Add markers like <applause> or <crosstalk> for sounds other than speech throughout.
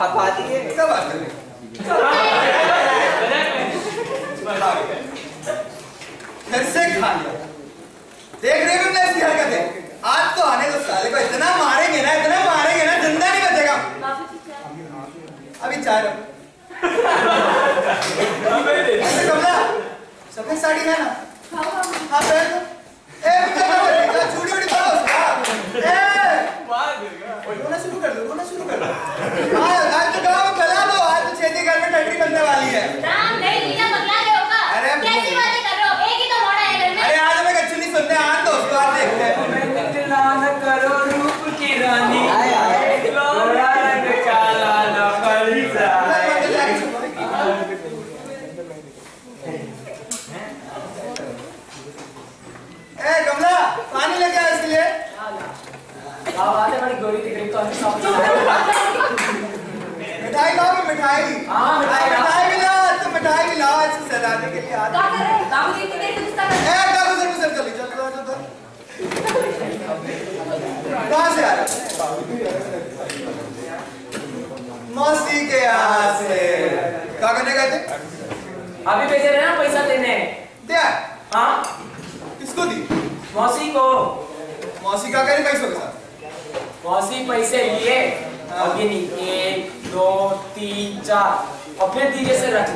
खपा दिए क्या बात कर फिर से खा लिया देख रहे हो इसकी हरकतें? आज तो आने दो साले को। इतना मारेंगे ना इतना मारेंगे ना ज़िंदा नहीं बचेगा। अभी चाय रखो। साड़ी है ना खाओ खाओ हाँ पहन लो ए बेटा छुड़ी उड़ी करो उसका ए रोना शुरू कर दो रोना शुरू कर दो। हाँ आज तो गाँव में फैला दो आज तो छेती घर में टटरी बनने वाली है। राम नहीं लीला बदला गए होगा। अरे, कैसी बातें कर रहे हो? एक ही तो मोड़ा है घर में। अरे आज हमें कच्ची नहीं सुनते आज तो उसको आज देखते हैं निकलान करो रूप की रानी गोरा रंग काला न पड़ जाए ए कमला पानी लेके आ इसके लिए आप आते बड़ी गोरी दिख रही तो हम सब मिठाई खाओ मैं मिठाई हाँ, मिठाई लाओ। मिठाई भी लाओ तो मिठाई भी लाओ ऐसे सहलाने के लिए आ क्या कर रहे हो बाबू जी इतनी देर से गुस्सा कर ए रहे क्या गुजर गुजर चली चल चल चल कहाँ से आ रहे मौसी के यहाँ से। क्या करने गए थे अभी भेजे रहे ना पैसा देने। क्या? हाँ? किसको दी? मौसी को। मौसी क्या करी पैसों के साथ? मौसी पैसे लिए। और नहीं एक दो तीन चार। और फिर धीरे से रख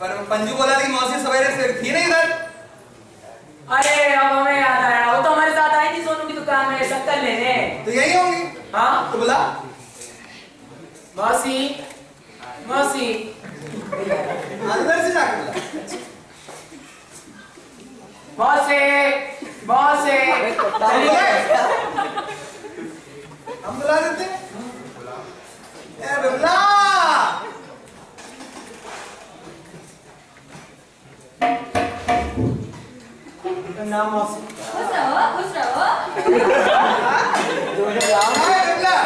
पर पंजू बोला थी मौसी सवेरे से थी नहीं इधर अरे अब हमें याद आया, वो तो हमारे साथ आई थी सोनू की दुकान में, शक्कर लेने। तो यही होंगी हाँ तो बोला मौसी मौसी अंदर से जाकर बोला मौसी मौसी चलिए हम बुला देते हैं। ए बिमला नाम मौसी खुश रहो खुश रहो हाय बिमला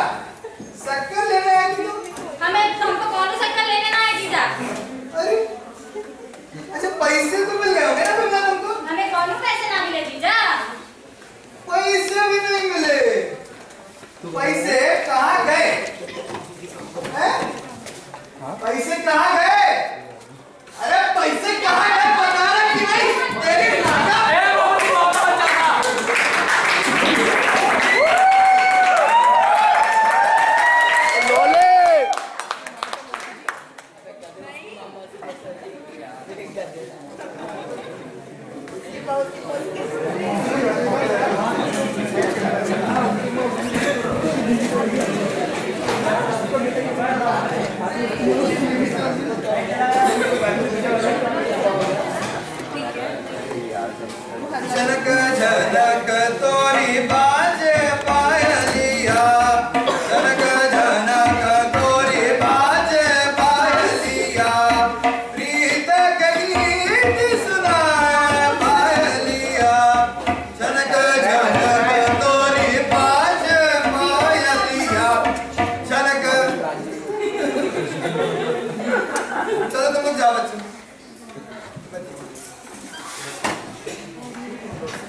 शक्कर लेने आई थी तू हमें हमको कौन सा शक्कर लेने ना है जीजा अरे अच्छा पैसे तो मिल गए होंगे ना बिमला तुमको हमें कौन पैसे ना मिले जीजा पैसे भी नहीं मिले पैसे कहाँ गए? हैं? पैसे कहाँ गए? अरे पैसे कहाँ गए? बता रहे कि नहीं? तेरी ए मौसी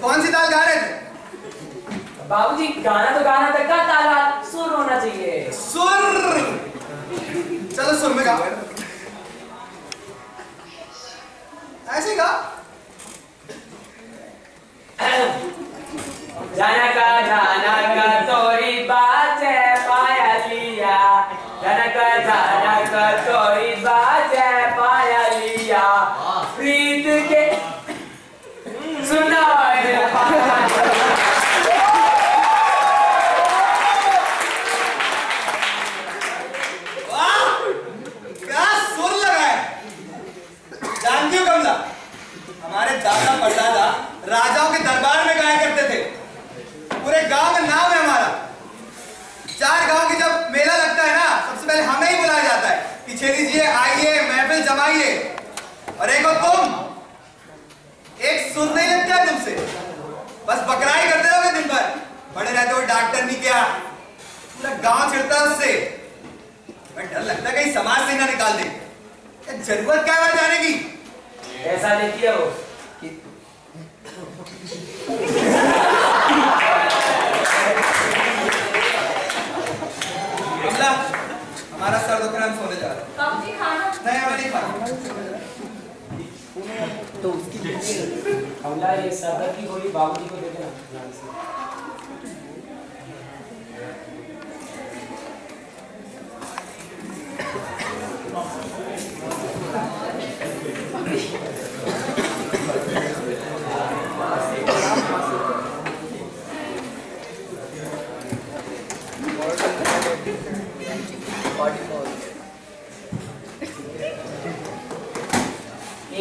कौन सी ताल गा रहे थे? बाबूजी गाना तो गाना था का ताला सुर होना चाहिए। सुर! चलो सुर में गाओ। ऐसे गा जनक जनक तोरी बाजे पाया लिया। जनक जनक तोरी बाजे पाया लिया प्रीत के सुना वाह क्या सुर लगा है जानती हो कमला हमारे दादा परदादा राजाओं के दरबार में गाया करते थे। पूरे गाँव में नाम है हमारा। चार गाँव की जब मेला लगता है ना, सबसे पहले हमें ही बुलाया जाता है कि जी, आइए, महफिल जमाइए। और एक हो तुम सुर नहीं लगता है तुमसे। बस बकराई करते रहोगे दिन भर। बड़े रहते हो डॉक्टर नहीं क्या। पूरा गाँव है उससे। पर डर लगता कहीं समाज से ना निकाल दे। ज़रूरत क्या है जाने की? ऐसा नहीं किया वो। हमारा सर दुख रहा हम सोने जा रहे हैं। बाबू नहीं हमें नहीं खाना। कमला ये सदर की गोली बाबूजी को देते देना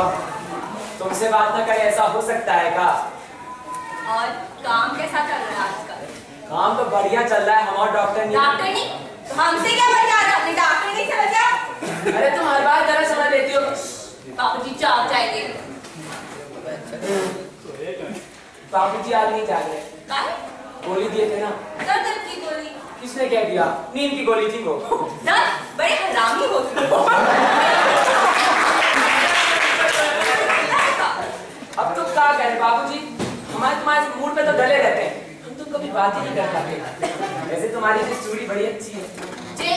अब तुमसे बात ना करे ऐसा हो सकता है का और काम कैसा चल रहा है आजकल? काम तो बढ़िया चल रहा है हमारा डॉक्टर नहीं डॉक्टर नहीं तो हमसे क्या बचा अपने डॉक्टर नहीं समझा अरे तुम हर बार जरा समझ लेती हो। बाबू जी चाप जाएँगे बाबू जी आज नहीं जाग रहे। गोली दिए थे ना। दर्द की गोली। किसने क्या दिया? नींद की गोली थी वो। दर्द? बड़े हरामी हो। <laughs> तुम अब तुम क्या करें बाबूजी हमारे तुम्हारे मूड पे तो डले रहते हैं। हम तो कभी बात ही नहीं कर पाते। वैसे तुम्हारी ये चूड़ी बड़ी अच्छी है। जे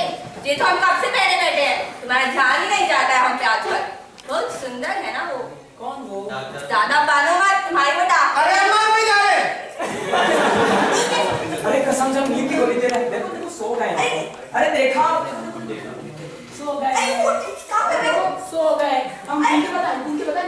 जे तो हम कब से पहले बैठे हैं? तुम्हारा ध्यान ही नहीं जाता है हम पे आजकल बहुत सुंदर है ना वो? कौन वो? ज़्यादा बानो मत तुम्हारी वो डॉक्टर अरे अम्मा नहीं जा रहे अरे कसम से हम नींद की गोली दे रहे देखो देखो सो गए। अरे देखा सो अरे गए क्या रहे सो गए हम नींद के बताएँ नींद के बताएँ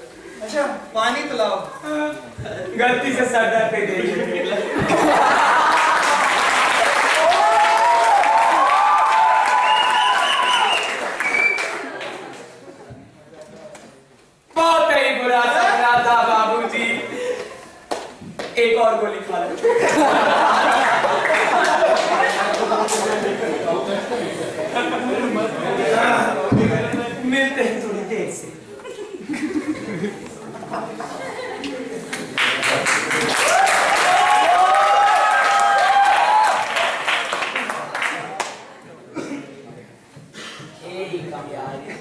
अच्छा पानी पिलाओ। गलती से सरदार पे दे बहुत ही एक और गोली खा लो मिलते हैं थोड़ी देर से Hey, kamyari.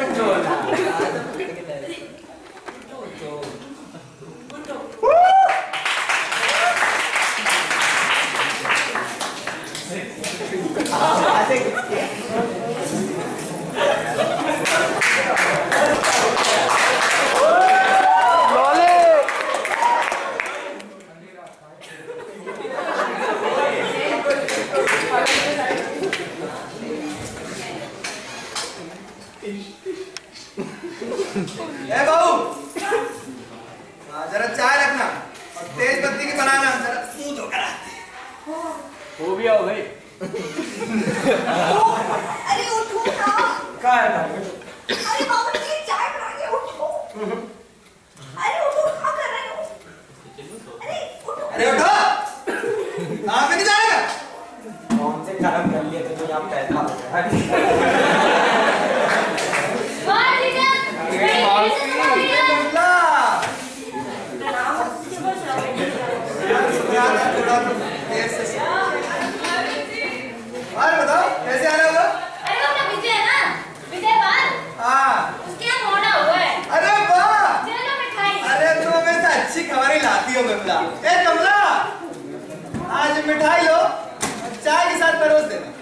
उठो ना। उठो। उठो। <laughs> ए बाबू। हाँ, जरा चाय रखना। और तेज पत्ती की बनाना जरा सूद होकर आती हो। भी आओ भाई। अरे उठो ना। क्या है भाई? अरे बाबू जी चाय बनाइए उठो। अरे उठो क्या कर रहे हो? अरे उठो। अरे उठो। कहाँ पे नहीं जाएगा कौन से कर्म कर लिए थे तो यहाँ पैदा हो गया वाह जीजा कैसे सुनाई है कमला प्रणाम यार थोड़ा देर से सो। और बताओ कैसे आ रहे हो अरे वो अपना विजय है ना विजय बाल हाँ उसके यहाँ मोड़ा हुआ है अरे वाह चलो मिठाई अरे तुम हमेशा अच्छी खबर ही लाती हो कमला ए कमला आज मिठाई लो चाय के साथ परोस देना।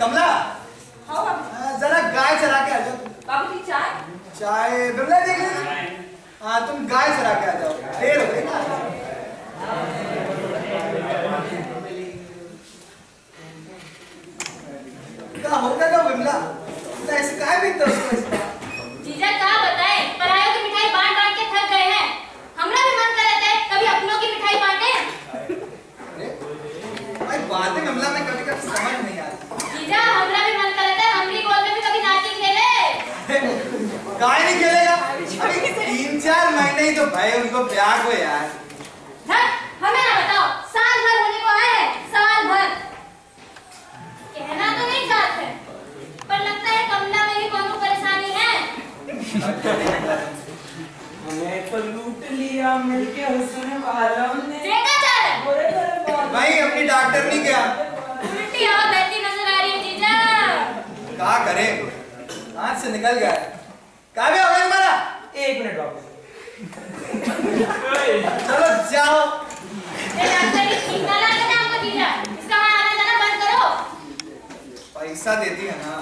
कमला हाँ जरा गाय चरा के आ जाओ। बाबूजी चाय? चाय बिमला देख लीजिए हाँ तुम गाय चरा के आ जाओ। देर हो गई ना। क्या होगा ना बिमला तो ऐसे काय बिकता उसको ऐसे? जीजा क्या बताएँ? परायों की मिठाई बांट बांट के थक गए हैं। हमरा भी मन कर है कभी अपनों की मिठाई बांटे? अरे भाई बातें बिमला में कभी कभी समझ नहीं आती। जीजा हमरा भी मन कर है हम भी गोद में भी कभी नाती खेले। <laughs> गाय नहीं खेलेगा? तीन चार महीने ही तो भाई उनको प्यार को यार धत, हमें ना बताओ साल भर होने को आया है साल भर कहना तो नहीं चाहते पर लगता है कमला में भी कोनो परेशानी है हमें तो लूट लिया मिलके हुस्न वालों ने देखा है बाल- भाई अपनी डॉक्टर नहीं गया उल्टी हवा बहती नज़र आ रही है जीजा। कहा करे? हाथ से निकल गया? कहा भी हो गया हमारा? एक मिनट बाबू चलो जाओ। पैसा देती है ना।